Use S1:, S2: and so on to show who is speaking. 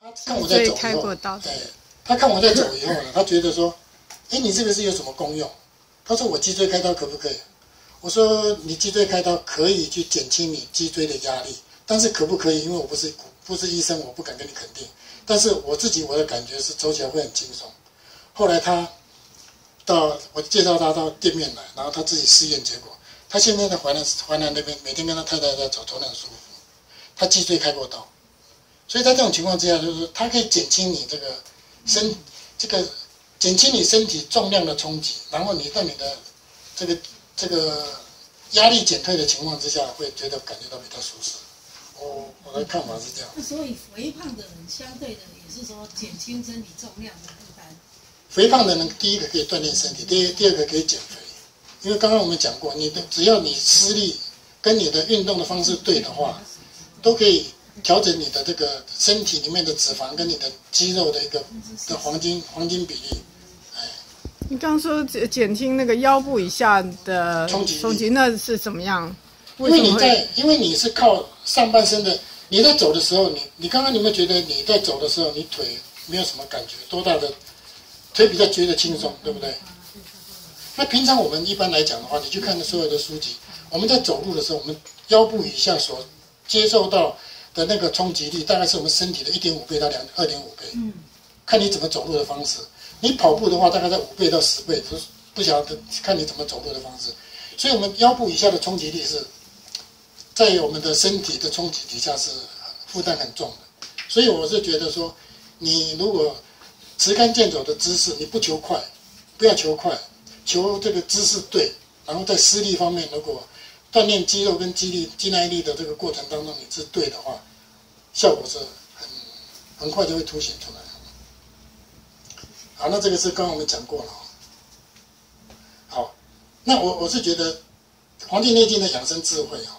S1: 他看我在走以后，对，他看我在走以后呢，他觉得说，哎，你这个是有什么功用？他说我脊椎开刀可不可以？我说你脊椎开刀可以去减轻你脊椎的压力，但是可不可以？因为我不是不是医生，我不敢跟你肯定。但是我自己我的感觉是走起来会很轻松。后来他到我介绍他到店面来，然后他自己试验结果，他现在在淮南淮南那边每天跟他太太在走，走得很舒服。他脊椎开过刀，所以在这种情况之下，就是它可以减轻你这个身这个减轻你身体重量的冲击，然后你在你的这个这个压力减退的情况之下，会觉得感觉到比较舒适。我我的看法是这样。
S2: 那所以肥胖的人相对的也是说减轻身体重量的负担。
S1: 肥胖的人第一个可以锻炼身体，第第二个可以减肥。因为刚刚我们讲过，你的只要你施力跟你的运动的方式对的话，都可以调整你的这个身体里面的脂肪跟你的肌肉的一个的黄金黄金比例。哎，
S3: 你刚刚说减减轻那个腰部以下的
S1: 冲击
S3: 冲击，那是怎么样？
S1: 因为你在，因为你是靠上半身的，你在走的时候，你你刚刚有没有觉得你在走的时候，你腿没有什么感觉，多大的腿比较觉得轻松，对不对？那平常我们一般来讲的话，你去看所有的书籍，我们在走路的时候，我们腰部以下所接受到的那个冲击力，大概是我们身体的一点五倍到两二点五倍。嗯，看你怎么走路的方式。你跑步的话，大概在五倍到十倍，不不晓得看你怎么走路的方式。所以，我们腰部以下的冲击力是。在我们的身体的冲击底下是负担很重的，所以我是觉得说，你如果持竿健走的姿势，你不求快，不要求快，求这个姿势对，然后在施力方面，如果锻炼肌肉跟肌力、肌耐力的这个过程当中你是对的话，效果是很很快就会凸显出来。好，那这个是刚刚我们讲过了。好，那我我是觉得《黄帝内经》的养生智慧啊。